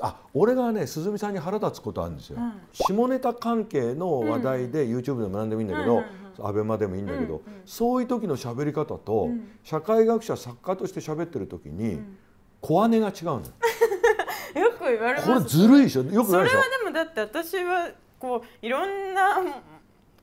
あ俺がね鈴見さんに腹立つことあるんですよ、下ネタ関係の話題で YouTube でも何でもいいんだけど、アベマでもいいんだけど、そういう時の喋り方と、社会学者作家として喋ってる時に、小姉が違うのよ。よく言われますこれずるいでしょ。よくそれないでしょ。はでもだって私はこういろんな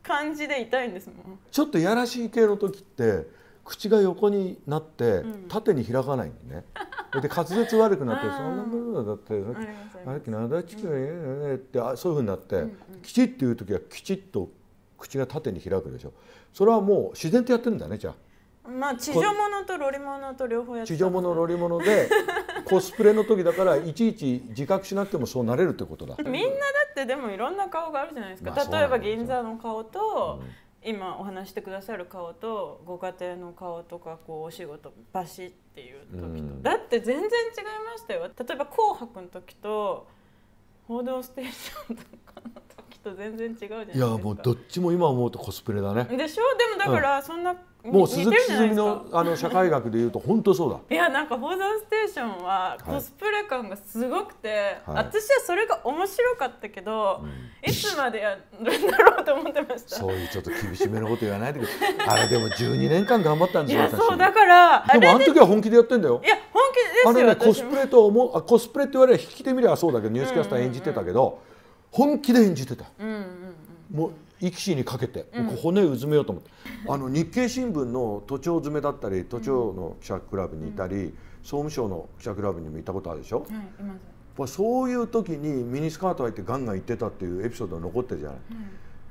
感じでいたいんですもん。ちょっとやらしい系の時って口が横になって縦に開かないんでね、で滑舌悪くなって「そんなものだってありますありますあれなだちくねってあそういうふうになって、きちっっていう時はきちっと口が縦に開くでしょ。それはもう自然とやってるんだねじゃあ。まあ地上物とロリ物と両方やってた地上物ロリ物で コスプレの時だからいちいち自覚しなくてもそうなれるってことだ。みんなだってでもいろんな顔があるじゃないですか、まあ例えば銀座の顔と、今お話してくださる顔とご家庭の顔とかこうお仕事バシっていう時と、うん。だって全然違いましたよ。例えば「紅白」の時と「報道ステーション」とかの時と全然違うじゃないですか。いやもうどっちも今思うとコスプレだね。でしょ？でもだからそんな、もう鈴木鈴木のあの社会学でいうと本当そうだ。いやなんか「報道ステーション」はコスプレ感がすごくて、はい。私はそれが面白かったけど、いつまでやるんだろうと思ってました。そういうちょっと厳しめのこと言わないでくれあれでも12年間頑張ったんですよそうだからあでもあの時は本気でやってんだよ。いや本気ですよあれねコスプレと思うあコスプレって言われれば引きで見ればそうだけどニュースキャスター演じてたけど、本気で演じてた、うんうんもう生き死にかけて、もう骨をうずめようと思って。あの日経新聞の都庁詰めだったり都庁の記者クラブにいたり、総務省の記者クラブにもいたことあるでしょ、ういそういう時にミニスカート履いてガンガン行ってたっていうエピソードが残ってるじゃない、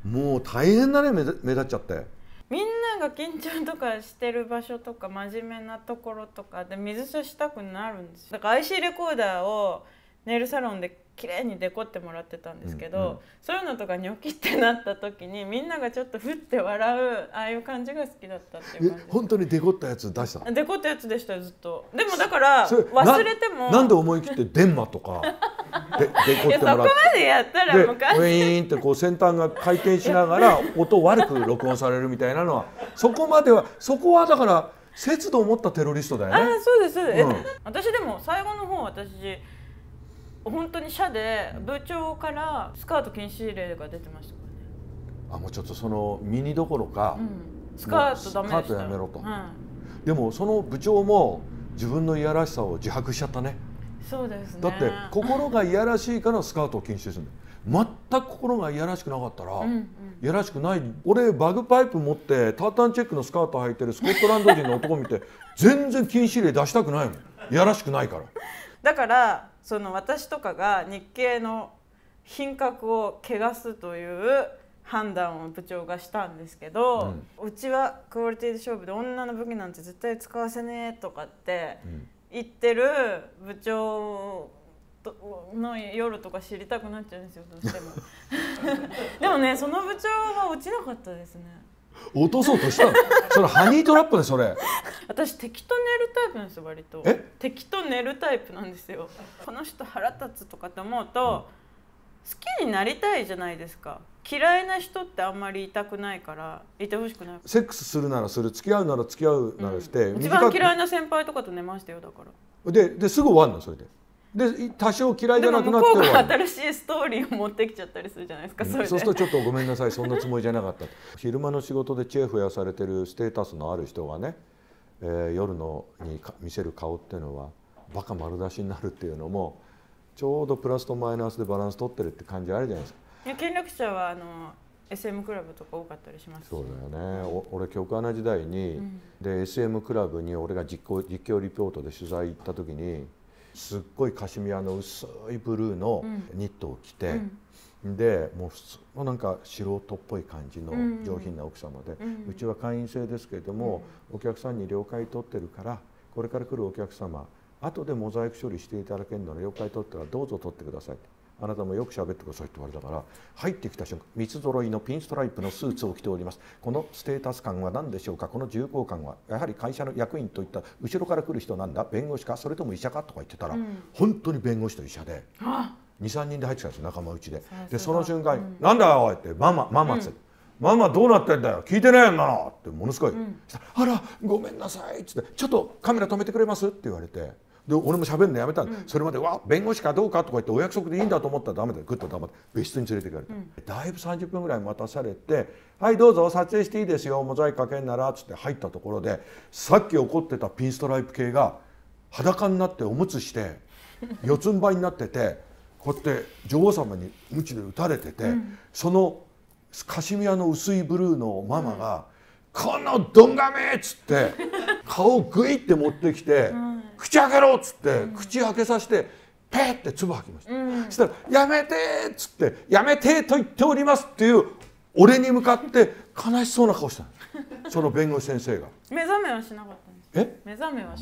もう大変だね目立っちゃって。みんなが緊張とかしてる場所とか真面目なところとかで水差したくなるんですよ。だから IC レコーダーをネイルサロンで綺麗にデコってもらってたんですけど、うんうん。そういうのとかニョキってなった時にみんながちょっとふって笑うああいう感じが好きだったっていうえ感じ。本当にデコったやつ出したデコったやつでしたよずっと。でもだから忘れても。ななんで思い切ってデンマとか でデコってもらって？までやったらでウ昔ィーンってこう先端が回転しながら音悪く録音されるみたいなのはそこまではそこはだから節度を持ったテロリストだあよね。あそうですそうです、えうん。私でも最後の方私本当に社で部長からスカート禁止令が出てましたからね、あもうちょっとそのミニどころか、うん、スカートダメスカートやめろと。はでもその部長も自分のいやらしさを自白しちゃったね。い、そうですね。だって心がいやらしいからスカートを禁止する全く心がいやらしくなかったら、うんうん。いやらしくない。俺バグパイプ持ってタータンチェックのスカート履いてるスコットランド人の男見て全然禁止令出したくないもん。いやらしくないから。だからその私とかが日系の品格を汚すという判断を部長がしたんですけど、うちはクオリティで勝負で女の武器なんて絶対使わせねえとかって言ってる部長との夜とか知りたくなっちゃうんですよどうしても。でもねその部長は落ちなかったですね。落とそうとしたの？それハニートラップでそれ。私敵と寝るタイプなんですよ割と。え？敵と寝るタイプなんですよ。この人腹立つとかって思うと、好きになりたいじゃないですか。嫌いな人ってあんまりいたくないからいてほしくない。セックスするならする付き合うなら付き合うならして、一番嫌いなな先輩とかと寝ましたよだから。でですぐ終わるのそれで。で多少嫌いじゃなくな向こうがって終わる。新しいストーリーを持ってきちゃったりするじゃないですかそれで。そうするとちょっとごめんなさいそんなつもりじゃなかった。昼間の仕事でチェーフやされてるステータスのある人がね、えー夜のにか見せる顔っていうのはバカ丸出しになるっていうのもちょうどプラスとマイナスでバランス取ってるって感じあるじゃないですか。いや権力者はあの SM クラブとか多かったりします。しそうだよね。お俺局アナ時代に、で SM クラブに俺が実行実況リポートで取材行った時にすっごいカシミヤの薄いブルーのニットを着て、でもう普通のなんか素人っぽい感じのうん。上品な奥様で、ううんちは会員制ですけれども、お客さんに了解取ってるからこれから来るお客様後でモザイク処理していただけるので了解取ったらどうぞ取ってください。あなたもよく喋ってくださいって言われたから入ってきた瞬間三つ揃いのピンストライプのスーツを着ております。このステータス感は何でしょうか？この重厚感はやはり会社の役員といった後ろから来る人なんだ？弁護士か？それとも医者か？とか言ってたら、本当に弁護士と医者で23人で入ってきたんですよ仲間内で。でその瞬間に「なんだよ!」って「ママママ」っつって。ママどうなってんだよ聞いてないんだなってものすごい、そしたらあらごめんなさい」っつって「ちょっとカメラ止めてくれます?」って言われて。で俺も喋るのやめたんで、それまで「わ弁護士かどうか」とか言ってお約束でいいんだと思ったらダメだよ。グッと黙って別室に連れて行かれた、だいぶ30分ぐらい待たされて「はいどうぞ撮影していいですよモザイクかけんなら」っつって入ったところでさっき怒ってたピンストライプ系が裸になっておむつして四つん這いになっててこうやって女王様に鞭で打たれてて、そのカシミヤの薄いブルーのママが「このどんがめ!」っつって 顔をグイって持ってきて「口開けろ!」っつって口開けさせてペッて唾吐きました、そしたら「やめて!」っつって「やめて!」と言っておりますっていう俺に向かって悲しそうな顔したの その弁護士先生が。目覚めはしなかったんですえ？目覚めは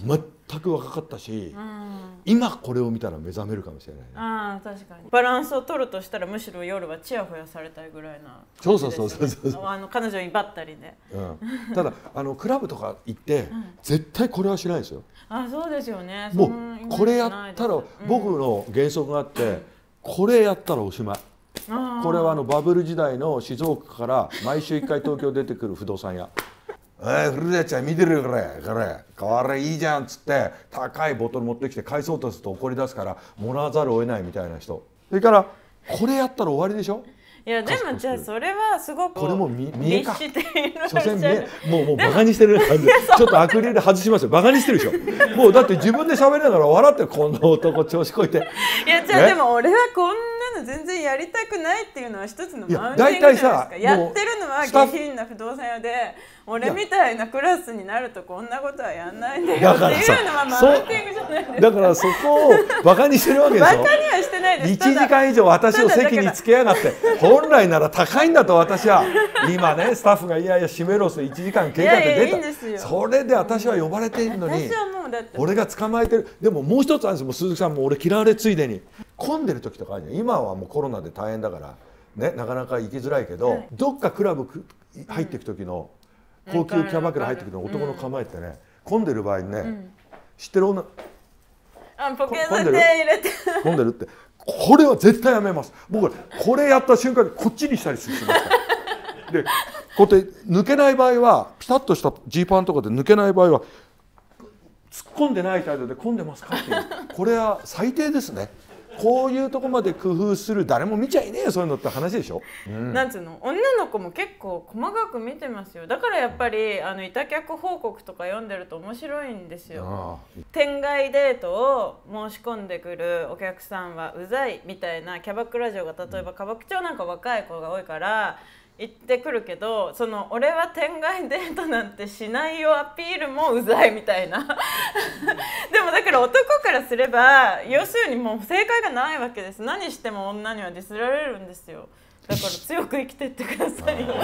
全く若かったし、うん今これを見たら目覚めるかもしれないね。ああ確かに。バランスを取るとしたらむしろ夜はチヤホヤされたいぐらいなそうそうそうそうそうあの彼女にばったりで。うん、ただあのクラブとか行って、絶対これはしないですよ。あそうですよね。もうこれやったらないです。僕の原則があって、これやったらおしまい。これはあのバブル時代の静岡から毎週1回東京出てくる不動産屋「えー、古谷ちゃん見てるよこれ。これ。これいいじゃん」っつって高いボトル持ってきて返そうとすると怒り出すからもらわざるを得ないみたいな人。それからこれやったら終わりでしょ？いやでもじゃあそれはすごくこれも見見えか？律している所詮見えもうもうバカにしてる感じ。ちょっとアクリル外しますよ。バカにしてるでしょ。もうだって自分で喋りながら笑ってこの男調子こいて。いやじゃあね？でも俺はこんなの全然やりたくないっていうのは一つのマウンティングじゃないですか。やってるのは下品な不動産屋で俺みたいなクラスになるとこんなことはやんないんだよだっていうのはマウンティングじゃないですか。だからそこをバカにしてるわけでしょ。バカにはしてないです。1時間以上私を席につけやがって。本来なら高いんだと私は。今ねスタッフがいやいや閉めろって1時間経過で出たそれで私は呼ばれているのに。俺が捕まえてる。でももう一つあるんですもう鈴木さんも俺嫌われついでに混んでる時とかあるじゃん。今はもうコロナで大変だからねなかなか行きづらいけど、はい。どっかクラブく入っていく時の、高級キャバクラ入っていく時の男の構えってね、混んでる場合にね、知ってる女？あポケット混んでる？で入れて。飲んでるって。これは絶対やめます。僕これやった瞬間にこっちにしたりしまでこうやって抜けない場合はピタッとしたジーパンとかで抜けない場合は突っ込んでない態度で混んでますかっていう。これは最低ですねこういうとこまで工夫する誰も見ちゃいねえよそういうのって話でしょ、うん。なんつうの？女の子も結構細かく見てますよ。だからやっぱりあの板客報告とか読んでると面白いんですよ。あ天外デートを申し込んでくるお客さんはうざいみたいなキャバクラ嬢が例えば歌舞伎町なんか若い子が多いから行ってくるけどその俺は天外デートなんてしないよアピールもうざいみたいな。でもだから男からすれば要するにもう正解がないわけです。何しても女にはディスられるんですよ。だから強く生きてってくださいよ。